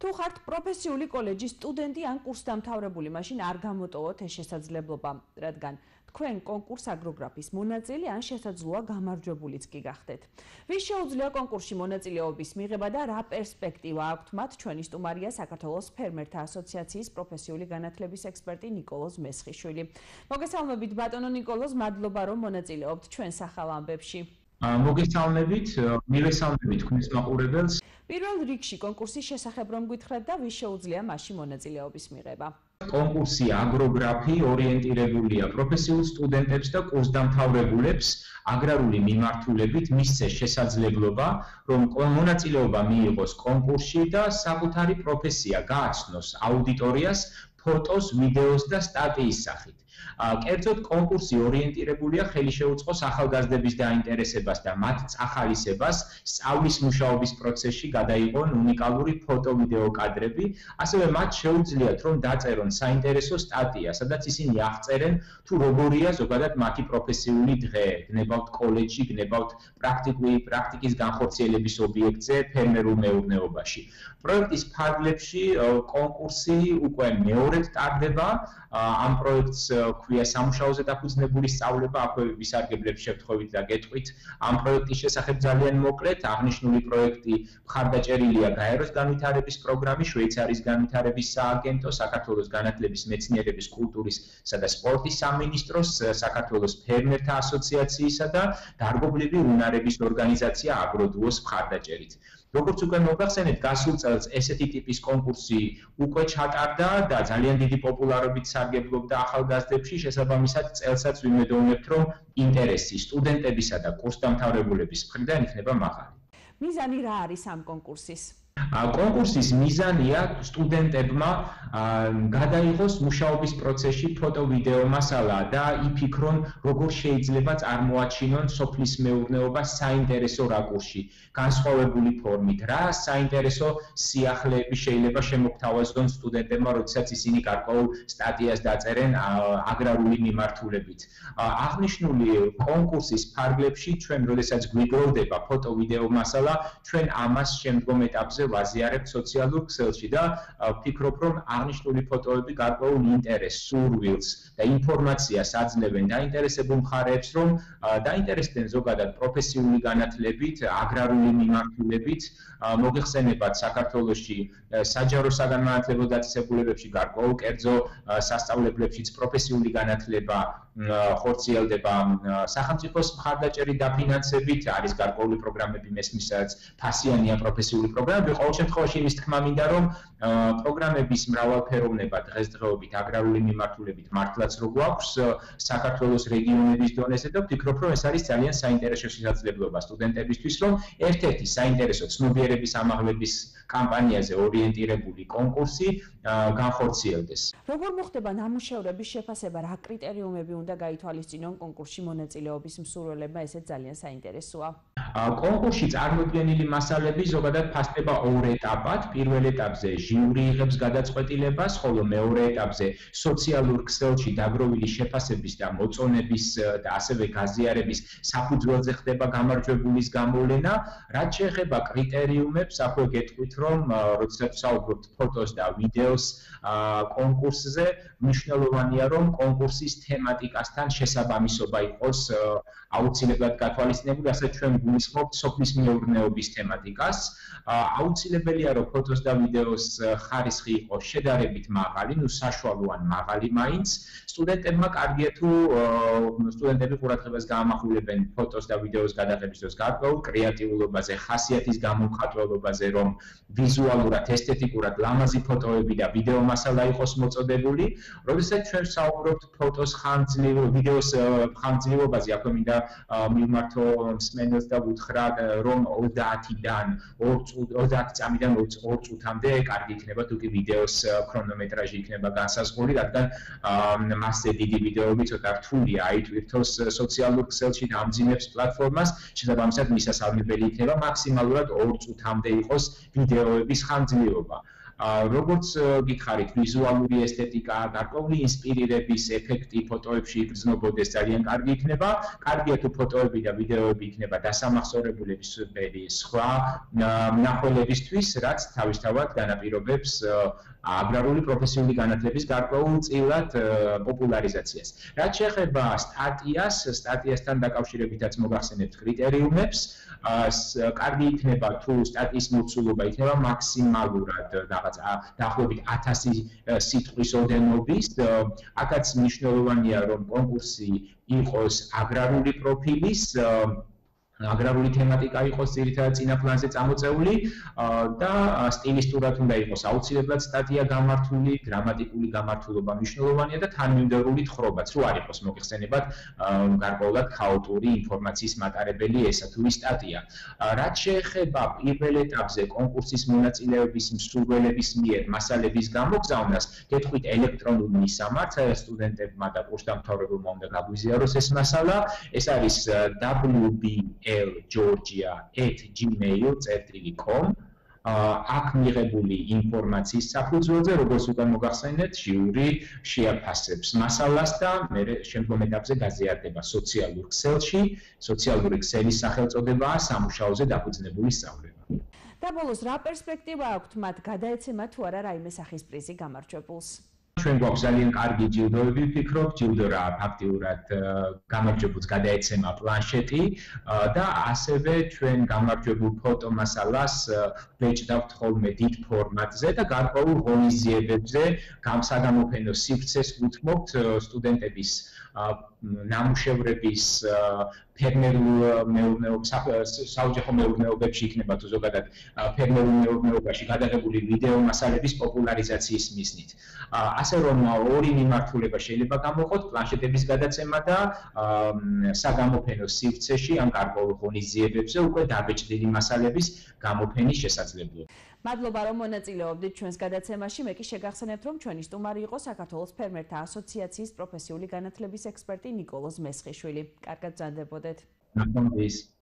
თუ ხართ პროფესიული კოლეჯის სტუდენტი ან კურსდამთავრებული, მაშინ არ გამოტოვოთ ეს შესაძლებლობა, რადგან თქვენ კონკურს აგროგრაფის მონაწილე ან შესაძლოა გამარჯვებულიც კი გახდეთ. ვის შეუძლია კონკურსში მონაწილეობის მიღება და რა პერსპექტივა აქვთ მათ ჩვენი სტუმარია საქართველოს ფერმერთა ასოციაციის პროფესიული განათლების ექსპერტი نيكოლოზ მესხიშვილი. მოგესალმებით ბატონო نيكოლოზ, მადლობა რომ მონაწილეობთ ჩვენ სახალ ამბებში. მოგესალმებით, მივესალმებით თქვენს მაყურებელს. პირველ რიგში კონკურსის შესახებ რომ გითხრათ და ვის შეუძლია მასში მონაწილეობის მიღება? კონკურსი აგროგრაფი ორიენტირებულია პროფესიულ სტუდენტებს და კურსდამთავრებულებს აგრარული მიმართულებით მისცეს შესაძლებლობა, რომ მონაწილეობა მიიღოს კონკურსში და საკუთარი პროფესია გააცნოს აუდიტორიას ფოტოს, ვიდეოს და სტატიის სახით. კერძოდ კონკურსი ორიენტირებულია ხელი შეუწყოს ახალგაზრდების დაინტერესებას და მათ წახალისებას სწავლის მუშაობის პროცესში გადაიღონ უნიკალური ფოტო-ვიდეო კადრები, ასევე მათ შეუძლიათ რომ დაწერონ საინტერესო სტატია, სადაც ისინი აღწერენ თუ როგორია ზოგადად მათი პროფესიული დღე, გნებავთ კოლეჯში, გნებავთ პრაქტიკული პრაქტიკის განხორციელების ობიექტზე ფერმერულ მეურნეობაში. პროექტის ფარგლებში კონკურსი უკვე მეორედ ტარდება, ამ პროექტს ქვია სამუშაოზე დაფუძნებული სწავლება აქვე ვისარგებლებს შევთხოვით და გეტყვით. ამ პროექტის შესახებ ძალიან მოკლედ აღნიშნული პროექტი მხარდაჭერილია გაეროს განვითარების პროგრამის შვეიცარიის განვითარების სააგენტო საქართველოს განათლების მეცნიერების კულტურისა და სპორტის სამინისტროს საქართველოს ფერმერთა ასოციაციისა და დარგობრივი უნარების ორგანიზაცია აგროდუოს მხარდაჭერით როგორც უკვე მოგახსენეთ, გასულ წელს ესეთი ტიპის კონკურსი უკვე ჩატარდა და ძალიან დიდი პოპულარობით სარგებლობდა ახალგაზრდებში, შესაბამისად წელსაც ვიმედოვნებთ, რომ ინტერესი სტუდენტებისა და კურსდამთავრებულების მხრიდან იქნება მაღალი. მიზანი რა არის ამ კონკურსის? კონკურსის მიზანია სტუდენტებმა გადაიღოს მუშაობის პროცესში ფოტო-ვიდეო მასალა და იფიქრონ, როგორ შეიძლება წარმოაჩინონ სოფლის მეურნეობა საინტერესო რაკურსში, განსხვავებული ფორმით. რა საინტერესო სიახლეები შეიძლება შემოგთავაზონ სტუდენტებმა, როდესაც ისინი გარკვეულ სტატიას დაწერენ აგრარული მიმართულებით. აღნიშნული კონკურსის ფარგლებში ჩვენ, როდესაც გვიგროვდება ფოტო-ვიდეო მასალა, ჩვენ ამას შემდგომ ეტაპზე ვაზიარებ სოციალურ ქსელში და ვფიქრობ, რომ აღნიშნული ფოტოები გარკვეულ ინტერესს, სურვილს და ინფორმაციას აძლევენ დაინტერესებულ მხარეებს, რომ დაინტერესდნენ ზოგადად პროფესიული განათლებით, აგრარული მიმართულებით, მოგეხსენებათ საქართველოსში საჯარო საგანმანათლებლო დაწესებულებებში გარკვეულ კერძო სასწავლებლებშიც პროფესიული განათლება ხორციელდება სახელმწიფოს მხარდაჭერით დაფინანსებით არის გარკვეული პროგრამები მესმისაც ფასიანია პროფესიული პროგრამები ყოველ შემთხვევაში ის თქმა მინდა რომ პროგრამების მრავალფეროვნება დღესდღეობით აგრარული მიმართულებით მართლაც რო გვაქვს საქართველოს რეგიონების დონეზე და ვფიქრობ რომ ეს არის ძალიან საინტერესო შესაძლებლობა სტუდენტებისთვის რომ ერთ-ერთი საინტერესო ცნობიერების ამაღლების კამპანიაზე ორიენტირებული კონკურსი განხორციელდეს. როგორ მოხდება ნამუშევრების შეფასება, რა კრიტერიუმები უნდა გაითვალისწინონ კონკურსში მონაწილეობის მსურველებმა, ესეც ძალიან საინტერესოა. კონკურსში წარმოდგენილი მასალები ზოგადად ფასდება ორ ეტაპად. პირველ ეტაპზე ჟიური იღებს გადაწყვეტილებას, ხოლო მეორე ეტაპზე სოციალურ ქსელში დაგროვილი შეფასების და მოწონების და ასევე გაზიარების საფუძველზე ხდება გამარჯვებულის გამოვლენა. რაც შეეხება კრიტერიუმებს, აქვე გეტყვით, რომ როდესაც საუბრობთ ფოტოს და ვიდეოს კონკურსზე მნიშვნელოვანია რომ კონკურსის თემატიკასთან შესაბამისობა იყოს აუცილებლად გათვალისწინებული ასე ჩვენ გულისხმობთ სოფლის მეურნეობის თემატიკას აუცილებელია რომ ფოტოს და ვიდეოს ხარისხი იყოს შედარებით მაღალი ნუ საშუალო ან მაღალი მაინც. სტუდენტებმა კარგია თუ სტუდენტები ყურადღებას გაამახვილებენ ფოტოს და ვიდეოს გადაღების დროს. გარკვეულ კრეატიულობაზე ხასიათის გამომხატველობაზე რომ ვიზუალურად ესთეტიკურად ლამაზი ფოტოები და ვიდეო მასალა იყოს მოწოდებული როდესაც ჩვენ საუბრობთ ფოტოს ხანძლივ ვიდეოს ხანძლივობაზე აქვე მინდა მიმართო მსმენელს და ვუთხრა რომ 30-დან 2 წუთი 30 წამიდან 2 წუთამდე კარგი იქნება თუ კი ვიდეოს ქრონომეტრაჟი იქნება განსაზღვრული რადგან მასზე დიდი ვიდეოები ცოტა რთულია. აი თვითონ სოციალურ ქსელში დამძინებს პლატფორმას შესაბამისად მისასალმებელი იქნება მაქსიმალურად 2 წუთამდე იყოს ვიდეოების ხანძლივობა როგორც გითხარით, ვიზუალური ესთეტიკა, გარკვეული ინსპირირების ეფექტი ფოტოებში იგრძნობოდეს ძალიან კარგი იქნება. კარგია თუ ფოტოები და ვიდეოები იქნება დასამახსოვრებულების პერი სხვა მნახველებისთვის, რაც თავისთავად განაპირობებს აგრარული პროფესიული განათლების გარკვეულწილად პოპულარიზაციას. რაც შეეხება სტატიას, სტატიასთან დაკავშირებითაც მოგახსენებთ კრიტერიუმებს. კარგი იქნება თუ სტატიის მოცულობა იქნება მაქსიმალურად რაღაც დაახლოებით 1000 სიტყვის ოდენობის. აქაც მნიშვნელოვანია რომ კონკურსი იყოს აგრარული პროფილის აგრარული თემატიკა იყოს ძირითადად წინა პლანზე წამოწეული და სტილისტურად უნდა იყოს აუცილებლად სტატია გამართული, გრამატიკული გამართულობა მნიშვნელოვანია და თანმიმდევრული თხრობაც რო არ იყოს მოიხსენებათ გარკვეულად ქაოტური ინფორმაციის მატარებელი ესა თუ ის სტატია. რაც შეეხება პირველ ეტაპზე კონკურსის მონაწილეების მსურველების მიერ მასალების გამოგზავნას, გეტყვით ელექტრონულ მისამართს სტუდენტებმა და კურსდამთავრებულმა უნდა გაგვიზიაროს ეს მასალა. ეს არის wb lgeorgia@gmail.com აქ მიღებული ინფორმაციის საფუძველზე, როგორც უკვე მოგახსენეთ, ჟიური შეაფასებს მასალას და მე შემდგომ ეტაპზე გაზიარდება სოციალურ ქსელში, სოციალური ქსელის სახელწოდებაა სამუშაოზე დაფუძნებული სწავლება. და ბოლოს რა პერსპექტივა აქვთ მათ გადაეცემა თუ არა რაიმე სახის პრიზი გამარჯვებულს? ჩვენ გვაქვს ძალიან კარგი ჯილდოები, ვფიქრობ, ჯილდო რა ფაქტიურად გამარჯვებულს გადაეცემა პლანშეტი და ასევე ჩვენ გამარჯვებულ ფოტომასალას ვეჭდავთ ხოლმე დიდ ფორმატზე და გარკვეულ ღონისძიებებზე გამსაგამოფენო სივრცეს უთმობთ სტუდენტების ნამუშევრების ფერმერულ მეურნეობებს საოჯახო მეურნეობებში იქნება თუ ზოგადად ფერმერულ მეურნეობაში გადაღებული ვიდეო მასალების პოპულარიზაციის მიზნით. ასე რომ ორი მიმართულება შეიძლება გამოყოთ პლანშეტების გადაცემა და საგამოფენო სივრცეში ან კარკოლ ღონისძიებებზე უკვე დაბეჭდილი მასალების გამოფენის შესაძლებლობა. მადლობა რომ მონაწილეობდით ჩვენს გადაცემაში. მე კი შეგახსენებთ რომ ჩვენი სტუმარი იყო საქართველოს ფერმერთა ასოციაციის პროფესიული განათლების ექსპერტი ნიკოლოზ მესხიშვილი. კარგად ბრძანდებოდეთ. ნახვამდის.